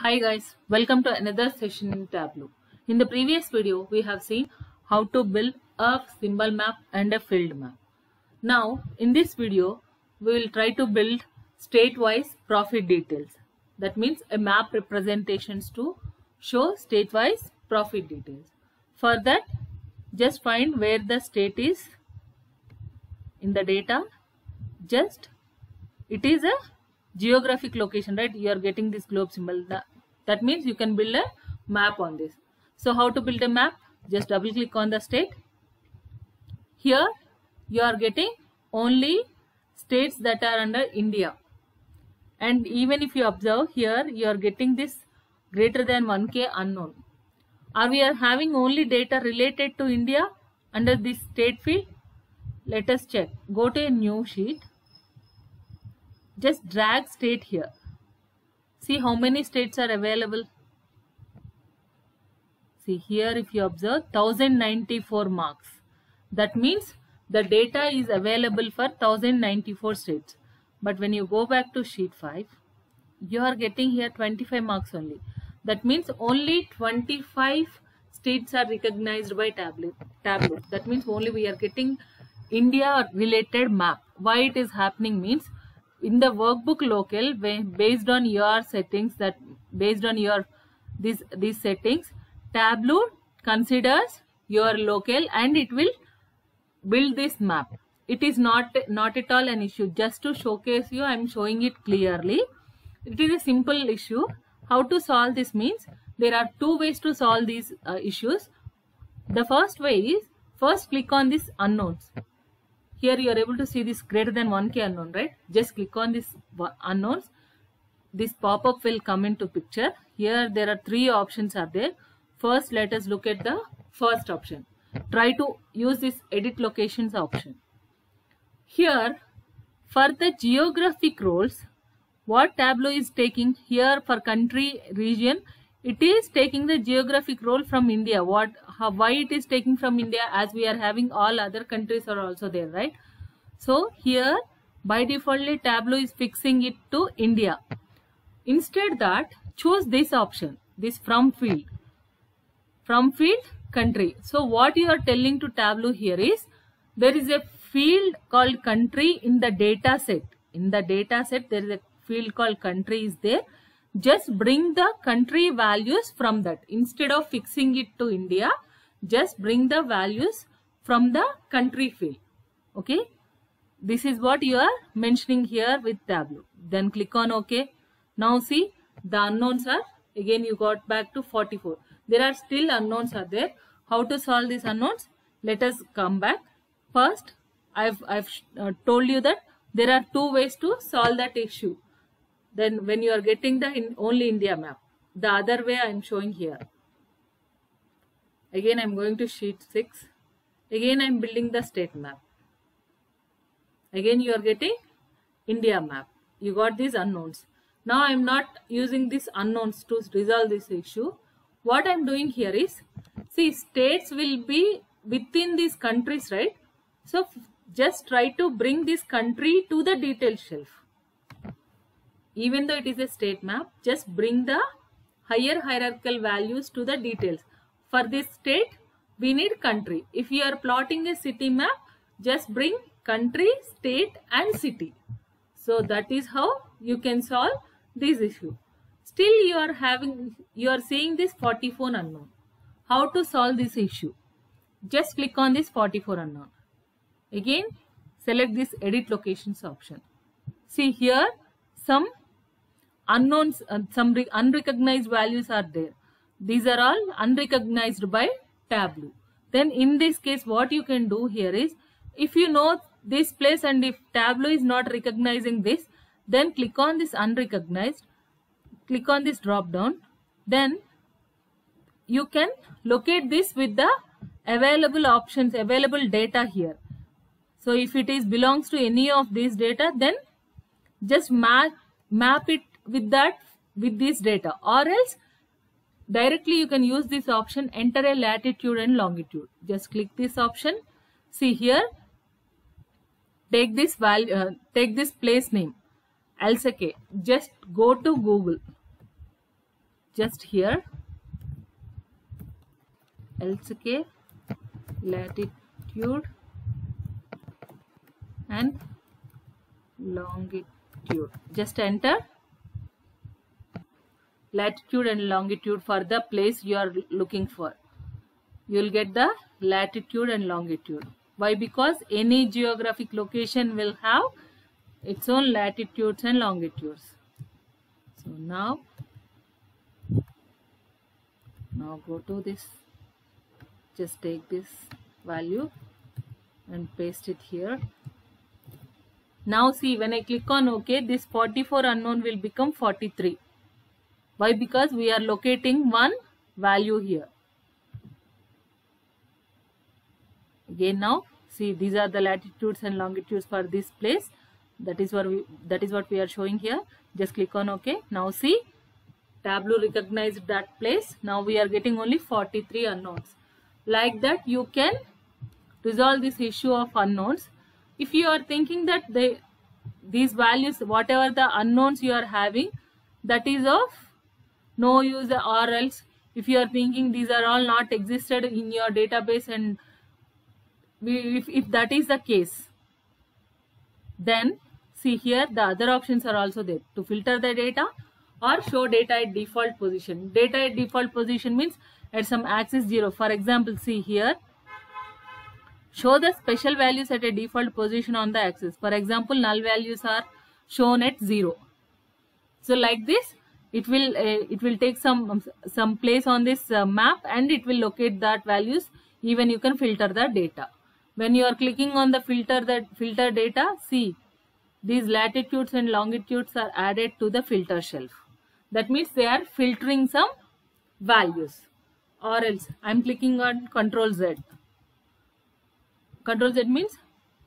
Hi guys, welcome to another session in Tableau. In the previous video, we have seen how to build a symbol map and a filled map. Now, in this video, we will try to build state-wise profit details. That means a map representations to show state-wise profit details. For that, just find where the state is in the data. Just, it is a geographic location right? You are getting this globe symbol. That, means you can build a map on this. So how to build a map? Just double click on the state. Here you are getting only states that are under india. And even if you observe here you are getting this greater than 1k unknown. Are we are having only data related to india under this state field? Let us check. Go to a new sheet just drag state here. See how many states are available. See here if you observe 1094 marks. That means the data is available for 1094 states. But when you go back to sheet 5, you are getting here 25 marks only. That means only 25 states are recognized by Tableau. Tableau. That means only we are getting India related map. Why it is happening means in the workbook local based on your settings that based on your these these settings tableau considers your local and it will build this map. It is not not at all an issue. Just to showcase you i'm showing it clearly. It is a simple issue. How to solve this means there are two ways to solve these uh, issues. The first way is first click on this unknowns here you are able to see this greater than 1k unknown right? Just click on this unknowns. This pop-up will come into picture. Here there are three options are there. First let us look at the first option. Try to use this edit locations option. Here for the geographic roles what tableau is taking here for country region it is taking the geographic role from India. What, how, why it is taking from India as we are having all other countries are also there, right? So here by defaultly Tableau is fixing it to India. Instead that choose this option, this from field. From field country. So what you are telling to Tableau here is there is a field called country in the data set. In the data set there is a field called country is there just bring the country values from that. Instead of fixing it to India just bring the values from the country field. Okay? This is what you are mentioning here with Tableau. Then click on OK. Now see the unknowns are again you got back to 44 there are still unknowns are there. How to solve these unknowns? Let us come back. First I've, I've uh, told you that there are two ways to solve that issue then when you are getting the in only India map. The other way I am showing here. Again I am going to sheet 6. Again I am building the state map. Again you are getting India map. You got these unknowns. Now I am not using these unknowns to resolve this issue. What I am doing here is, see states will be within these countries, right? So just try to bring this country to the detail shelf even though it is a state map, just bring the higher hierarchical values to the details. For this state, we need country. If you are plotting a city map, just bring country, state and city. So that is how you can solve this issue. Still you are having, you are seeing this 44 unknown. How to solve this issue? Just click on this 44 unknown. Again, select this edit locations option. See here, some unknowns, uh, some unrecognized values are there. These are all unrecognized by Tableau. Then in this case, what you can do here is, if you know this place and if Tableau is not recognizing this, then click on this unrecognized, click on this drop down, then you can locate this with the available options, available data here. So if it is belongs to any of these data, then just map, map it with that with this data. Or else directly you can use this option enter a latitude and longitude. Just click this option. See here take this value uh, take this place name. Elseke just go to google. Just here. LCK latitude and longitude. Just enter latitude and longitude for the place you are looking for. You will get the latitude and longitude. Why? Because any geographic location will have its own latitudes and longitudes. So now now go to this. Just take this value and paste it here. Now see when I click on OK this 44 unknown will become 43 why? Because we are locating one value here. Again now see these are the latitudes and longitudes for this place. That is what we that is what we are showing here. Just click on ok. Now see tableau recognized that place. Now we are getting only 43 unknowns. Like that you can resolve this issue of unknowns. If you are thinking that they these values whatever the unknowns you are having that is of no use or else. If you are thinking these are all not existed in your database and if, if that is the case then see here the other options are also there. To filter the data or show data at default position. Data at default position means at some axis 0 for example see here. Show the special values at a default position on the axis. For example null values are shown at 0 so like this it will uh, it will take some um, some place on this uh, map and it will locate that values. Even you can filter the data. When you are clicking on the filter that filter data see these latitudes and longitudes are added to the filter shelf. That means they are filtering some values. Or else i'm clicking on control z. Control z means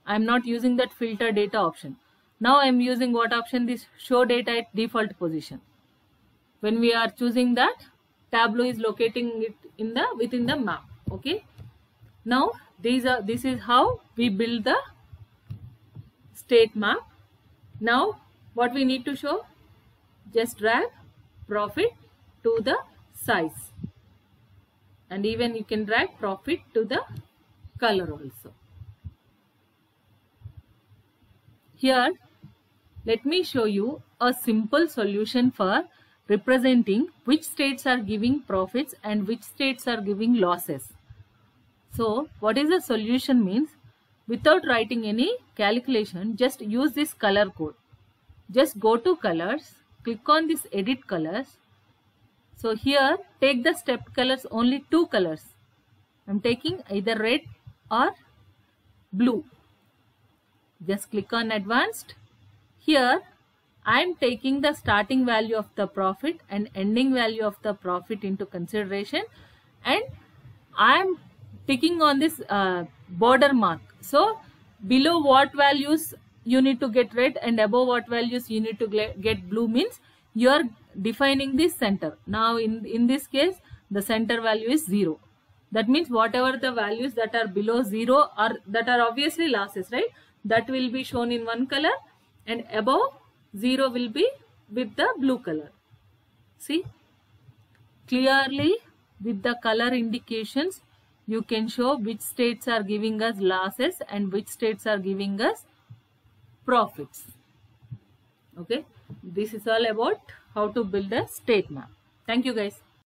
i'm not using that filter data option. Now i'm using what option? This show data at default position when we are choosing that tableau is locating it in the within the map okay? Now these are this is how we build the state map. Now what we need to show? Just drag profit to the size. And even you can drag profit to the color also. Here let me show you a simple solution for representing which states are giving profits and which states are giving losses. So what is the solution means without writing any calculation just use this color code. Just go to colors, click on this edit colors. So here take the step colors only two colors. I'm taking either red or blue. Just click on advanced. Here I am taking the starting value of the profit and ending value of the profit into consideration and I am ticking on this uh, border mark. So below what values you need to get red and above what values you need to get blue means you are defining this center. Now in, in this case the center value is 0. That means whatever the values that are below 0 are that are obviously losses right that will be shown in one color and above 0 will be with the blue color. See, clearly with the color indications, you can show which states are giving us losses and which states are giving us profits. Okay, this is all about how to build a state map. Thank you guys.